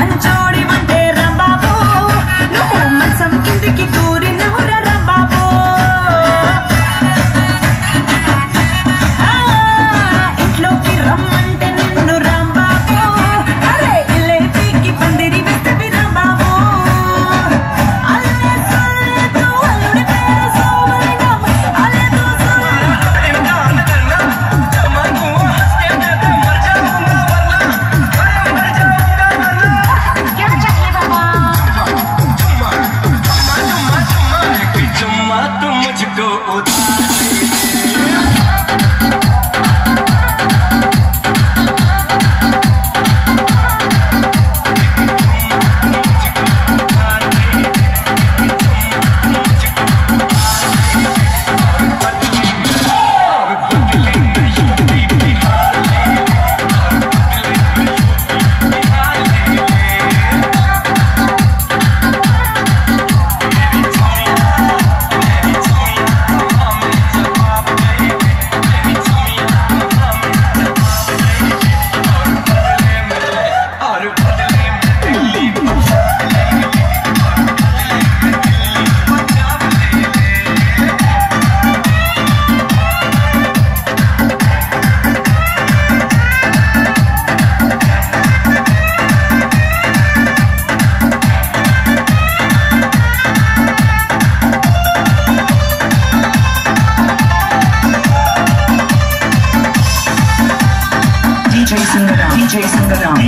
మంచోడి అంటే రంబాబు. నువ్వు మనసం కిందికి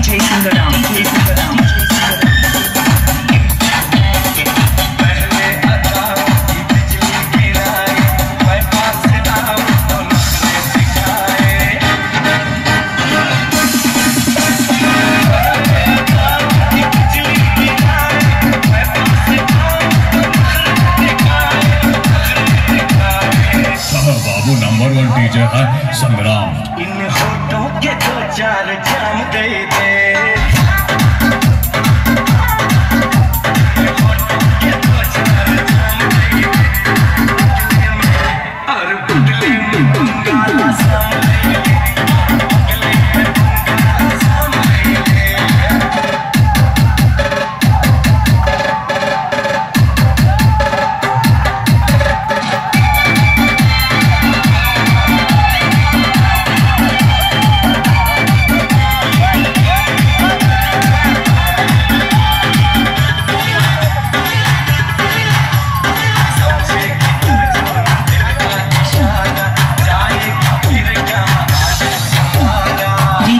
mutations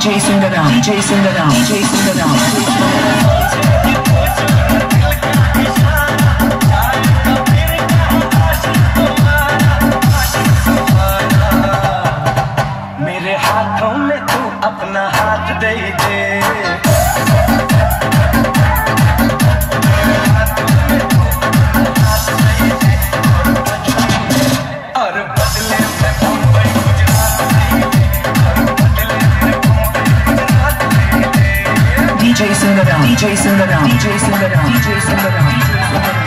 DJ Sundaram, DJ Sundaram, DJ Sundaram. मेरे हाथों में तू अपना हाथ दे DJ Cinderella. DJ Cinderella. DJ Cinderella. DJ Sundaram.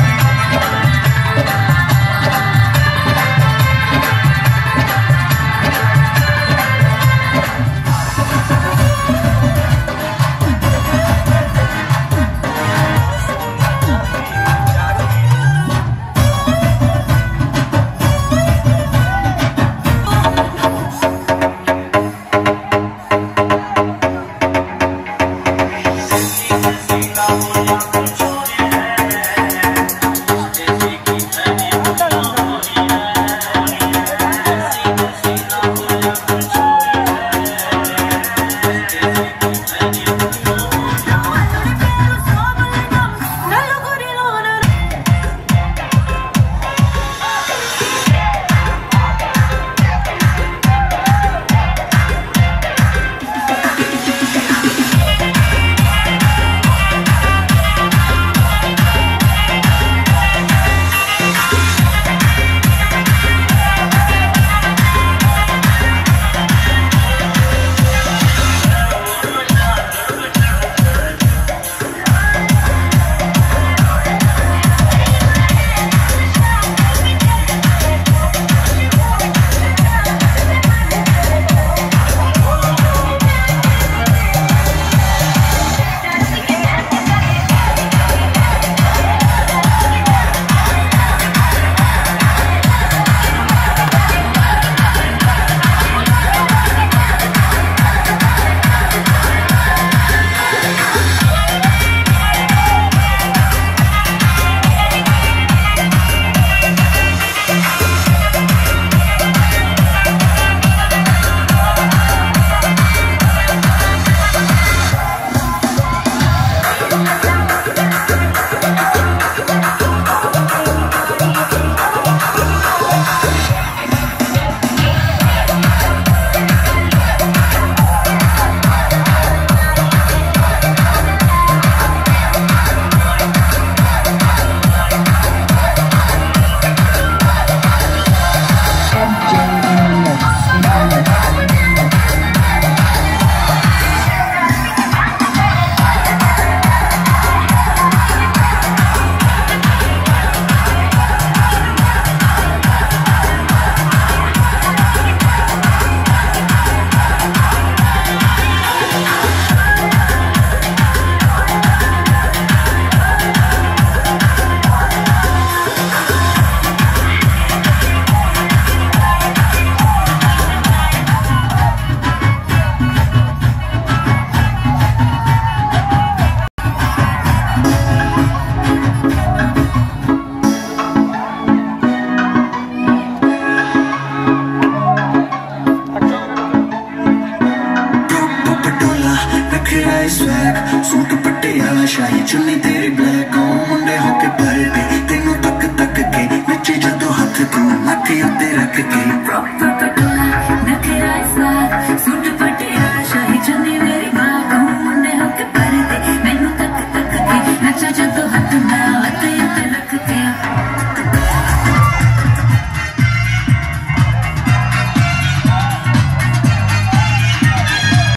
Suit पट्टे आला शाही चुनी तेरी ब्लैक ओ मुंडे होके के पे तेनू तक तक के नचे जदों हाथ को नाके उत्ते रख के